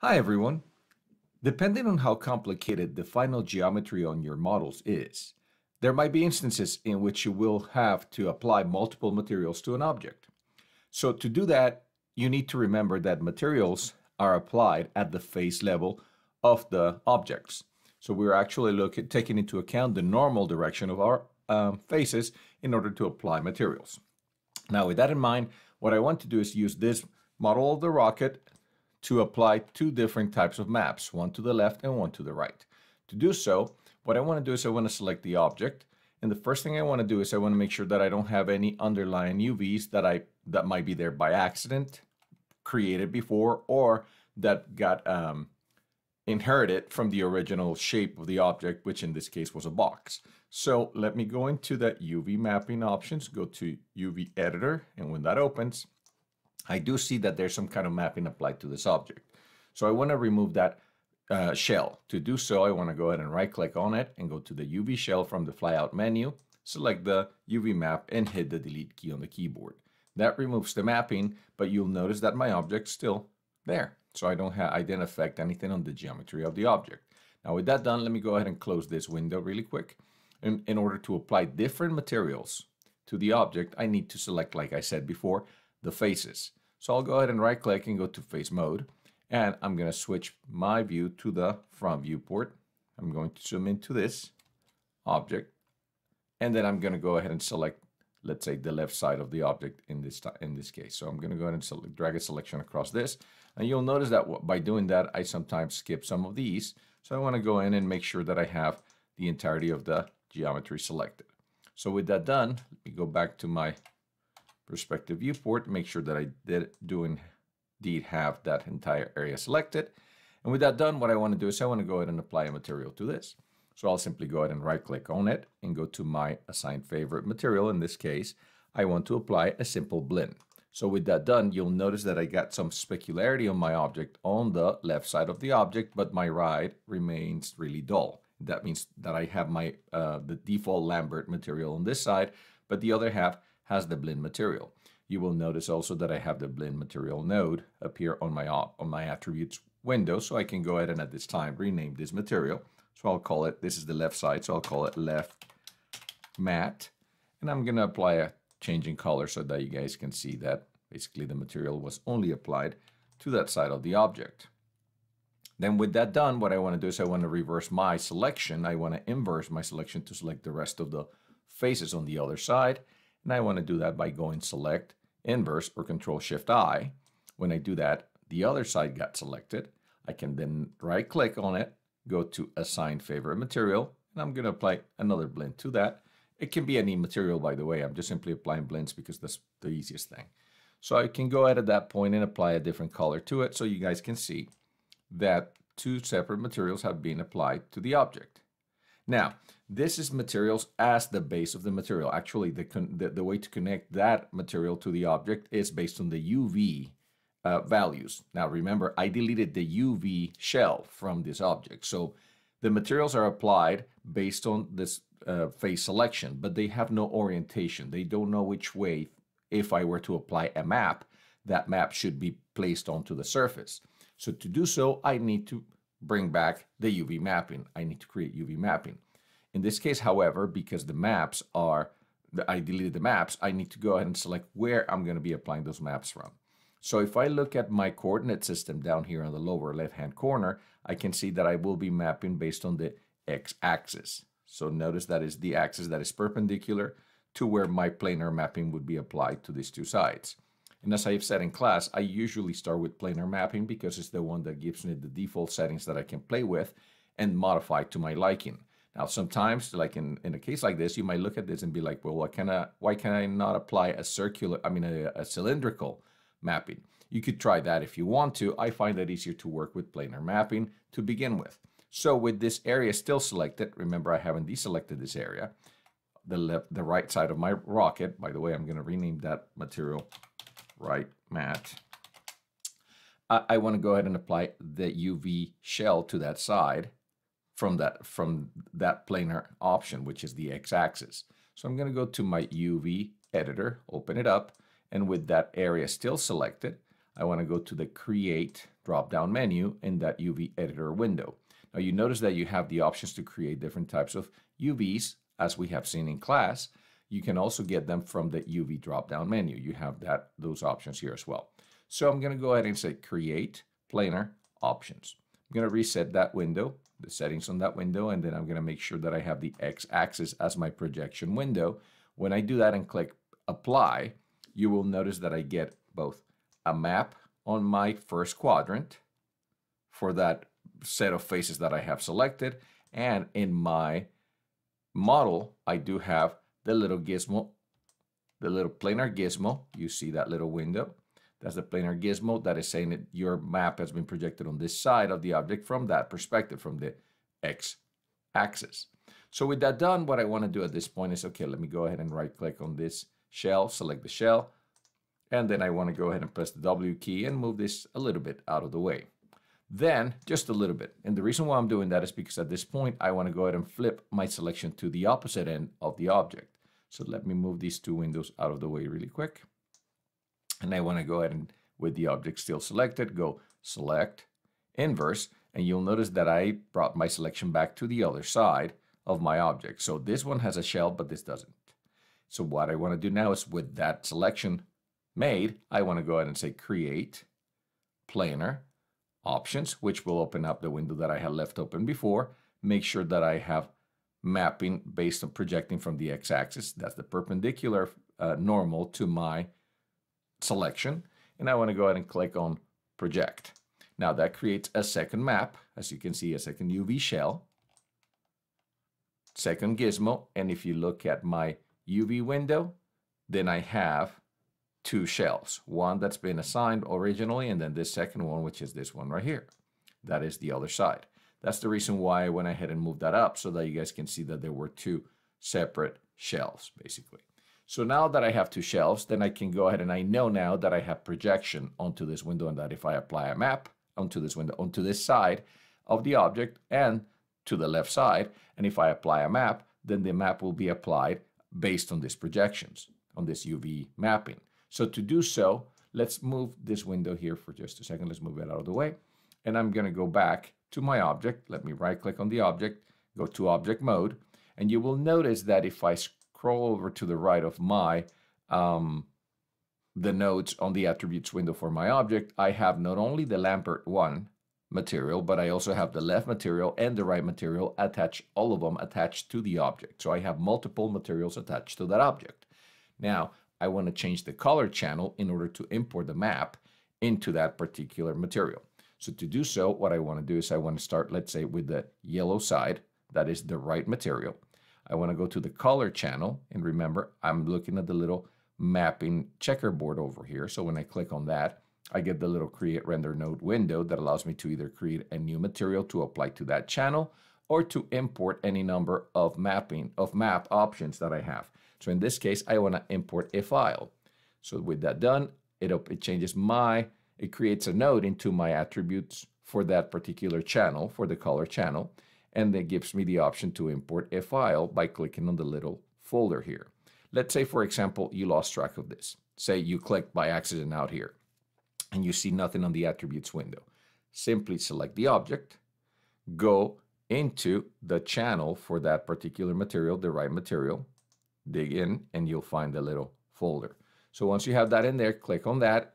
Hi everyone. Depending on how complicated the final geometry on your models is, there might be instances in which you will have to apply multiple materials to an object. So to do that, you need to remember that materials are applied at the face level of the objects. So we're actually looking, taking into account the normal direction of our um, faces in order to apply materials. Now with that in mind, what I want to do is use this model of the rocket to apply two different types of maps, one to the left and one to the right. To do so, what I want to do is I want to select the object. And the first thing I want to do is I want to make sure that I don't have any underlying UVs that I that might be there by accident, created before, or that got um, inherited from the original shape of the object, which in this case was a box. So let me go into that UV mapping options, go to UV editor, and when that opens, I do see that there's some kind of mapping applied to this object. So I want to remove that uh, shell. To do so, I want to go ahead and right click on it and go to the UV shell from the flyout menu, select the UV map and hit the delete key on the keyboard. That removes the mapping, but you'll notice that my object's still there. So I don't have, I didn't affect anything on the geometry of the object. Now with that done, let me go ahead and close this window really quick. In, in order to apply different materials to the object, I need to select, like I said before, the faces. So I'll go ahead and right click and go to face mode. And I'm going to switch my view to the front viewport. I'm going to zoom into this object. And then I'm going to go ahead and select, let's say, the left side of the object in this, in this case. So I'm going to go ahead and select, drag a selection across this. And you'll notice that by doing that, I sometimes skip some of these. So I want to go in and make sure that I have the entirety of the geometry selected. So with that done, let me go back to my perspective viewport, make sure that I did do indeed have that entire area selected. And with that done, what I want to do is I want to go ahead and apply a material to this. So I'll simply go ahead and right click on it and go to my assigned favorite material. In this case, I want to apply a simple Blinn. So with that done, you'll notice that I got some specularity on my object on the left side of the object, but my right remains really dull. That means that I have my uh, the default Lambert material on this side, but the other half has the Blinn material. You will notice also that I have the Blinn material node appear on my, on my attributes window, so I can go ahead and at this time rename this material. So I'll call it, this is the left side, so I'll call it left matte. And I'm gonna apply a change in color so that you guys can see that basically the material was only applied to that side of the object. Then with that done, what I want to do is I want to reverse my selection. I want to inverse my selection to select the rest of the faces on the other side. And I want to do that by going select, inverse, or control shift I. When I do that, the other side got selected. I can then right click on it, go to assign favorite material, and I'm going to apply another Blinn to that. It can be any material, by the way. I'm just simply applying Blinns because that's the easiest thing. So I can go ahead at that point and apply a different color to it so you guys can see that two separate materials have been applied to the object. Now, this is materials as the base of the material. Actually, the, the, the, way to connect that material to the object is based on the UV uh, values. Now, remember, I deleted the UV shell from this object. So the materials are applied based on this uh, face selection, but they have no orientation. They don't know which way, if I were to apply a map, that map should be placed onto the surface. So to do so, I need to bring back the UV mapping. I need to create UV mapping. In this case, however, because the maps are, I deleted the maps, I need to go ahead and select where I'm going to be applying those maps from. So if I look at my coordinate system down here on the lower left-hand corner, I can see that I will be mapping based on the x-axis. So notice that is the axis that is perpendicular to where my planar mapping would be applied to these two sides. And as I've said in class, I usually start with planar mapping because it's the one that gives me the default settings that I can play with and modify to my liking. Now, sometimes, like in, in a case like this, you might look at this and be like, well, why can I, why can I not apply a circular, I mean, a, a cylindrical mapping? You could try that if you want to. I find that easier to work with planar mapping to begin with. So with this area still selected, remember I haven't deselected this area, the left, the right side of my rocket, by the way, I'm going to rename that material right matte. I, I want to go ahead and apply the UV shell to that side from that from that planar option, which is the x-axis. So I'm going to go to my UV editor, open it up, and with that area still selected, I want to go to the create drop-down menu in that UV editor window. Now you notice that you have the options to create different types of UVs as we have seen in class. You can also get them from the UV drop-down menu. You have that those options here as well. So I'm going to go ahead and say create planar options. I'm going to reset that window, the settings on that window, and then I'm going to make sure that I have the x-axis as my projection window. When I do that and click apply, you will notice that I get both a map on my first quadrant for that set of faces that I have selected. And in my model, I do have the little gizmo, the little planar gizmo. You see that little window. That's the planar gizmo that is saying that your map has been projected on this side of the object from that perspective, from the x-axis. So with that done, what I want to do at this point is, okay, let me go ahead and right click on this shell, select the shell, and then I want to go ahead and press the W key and move this a little bit out of the way. Then, just a little bit. And the reason why I'm doing that is because at this point, I want to go ahead and flip my selection to the opposite end of the object. So let me move these two windows out of the way really quick. And I want to go ahead and, with the object still selected, go select, inverse, and you'll notice that I brought my selection back to the other side of my object. So this one has a shell, but this doesn't. So what I want to do now is with that selection made, I want to go ahead and say create planar options, which will open up the window that I had left open before. Make sure that I have mapping based on projecting from the x-axis. That's the perpendicular uh, normal to my selection. And I want to go ahead and click on project. Now that creates a second map, as you can see, a second UV shell, second gizmo. And if you look at my UV window, then I have two shells. One that's been assigned originally, and then this second one, which is this one right here. That is the other side. That's the reason why I went ahead and moved that up so that you guys can see that there were two separate shells, basically. So now that I have two shells, then I can go ahead and I know now that I have projection onto this window and that if I apply a map onto this window, onto this side of the object and to the left side, and if I apply a map, then the map will be applied based on these projections, on this UV mapping. So to do so, let's move this window here for just a second. Let's move it out of the way. And I'm going to go back to my object. Let me right click on the object, go to object mode. And you will notice that if I scroll over to the right of my um, the nodes on the attributes window for my object, I have not only the Lambert 1 material, but I also have the left material and the right material attached, all of them attached to the object. So I have multiple materials attached to that object. Now, I want to change the color channel in order to import the map into that particular material. So to do so, what I want to do is I want to start, let's say, with the yellow side. That is the right material. I want to go to the color channel. And remember, I'm looking at the little mapping checkerboard over here. So when I click on that, I get the little create render node window that allows me to either create a new material to apply to that channel or to import any number of mapping of map options that I have. So in this case, I want to import a file. So with that done, it, it changes my, it creates a node into my attributes for that particular channel, for the color channel, and that gives me the option to import a file by clicking on the little folder here. Let's say, for example, you lost track of this. Say you clicked by accident out here and you see nothing on the attributes window. Simply select the object, go into the channel for that particular material, the right material, dig in and you'll find the little folder. So once you have that in there, click on that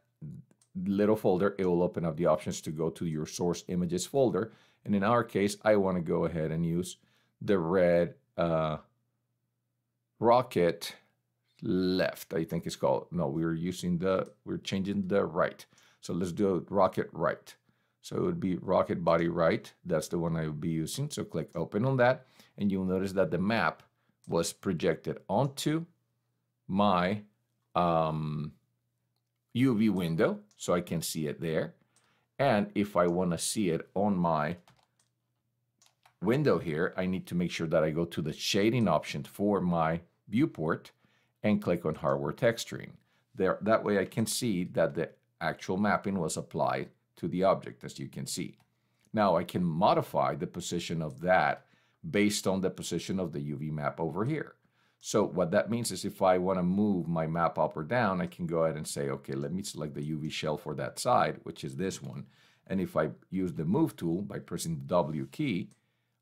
little folder. It will open up the options to go to your source images folder. And in our case, I want to go ahead and use the red uh, rocket left, I think it's called. No, we're using the, we're changing the right. So let's do rocket right. So it would be rocket body right. That's the one I would be using. So click open on that. And you'll notice that the map was projected onto my um, UV window so I can see it there. And if I want to see it on my window here, I need to make sure that I go to the shading option for my viewport and click on hardware texturing. There, that way I can see that the actual mapping was applied to the object, as you can see. Now I can modify the position of that based on the position of the UV map over here. So what that means is if I want to move my map up or down, I can go ahead and say, okay, let me select the UV shell for that side, which is this one. And if I use the move tool by pressing the W key,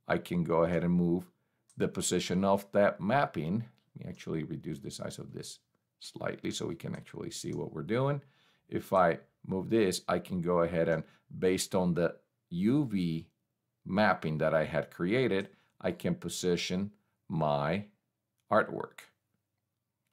I can go ahead and move the position of that mapping. Let me actually reduce the size of this slightly so we can actually see what we're doing. If I move this, I can go ahead and based on the UV mapping that I had created, I can position my artwork.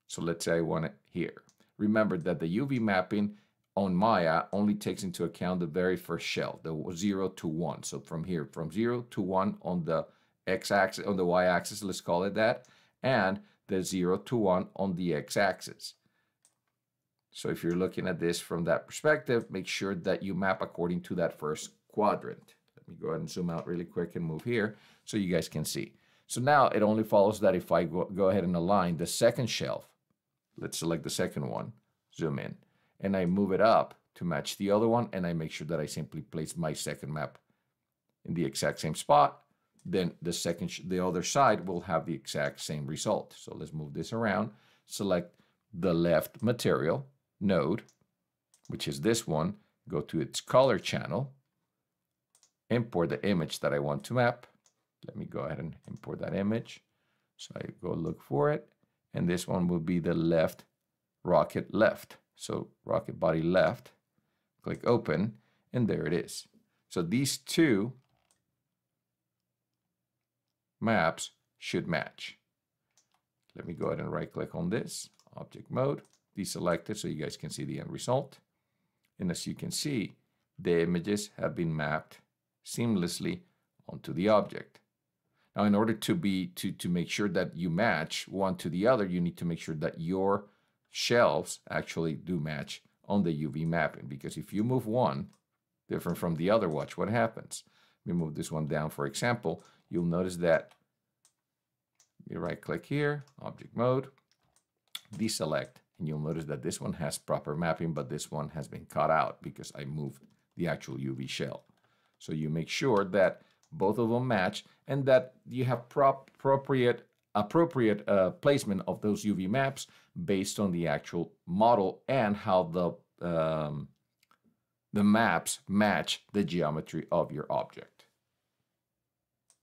So let's say I want it here. Remember that the UV mapping on Maya only takes into account the very first shell, the 0 to 1. So from here, from 0 to 1 on the x-axis, on the y-axis, let's call it that, and the 0 to 1 on the x-axis. So if you're looking at this from that perspective, make sure that you map according to that first quadrant. Let me go ahead and zoom out really quick and move here so you guys can see. So now it only follows that if I go, go ahead and align the second shell, let's select the second one, zoom in, and I move it up to match the other one, and I make sure that I simply place my second map in the exact same spot, then the second, the other side will have the exact same result. So let's move this around, select the left material node, which is this one, go to its color channel, import the image that I want to map. Let me go ahead and import that image. So I go look for it, and this one will be the left rocket left. So rocket body left, click open, and there it is. So these two maps should match. Let me go ahead and right click on this, object mode, deselect it so you guys can see the end result. And as you can see, the images have been mapped seamlessly onto the object. Now, in order to be to, to make sure that you match one to the other, you need to make sure that your shells actually do match on the UV mapping. Because if you move one different from the other, watch what happens. Let me move this one down, for example. You'll notice that you right click here, object mode, deselect, and you'll notice that this one has proper mapping, but this one has been cut out because I moved the actual UV shell. So you make sure that both of them match and that you have prop appropriate appropriate uh, placement of those UV maps based on the actual model and how the um, the maps match the geometry of your object.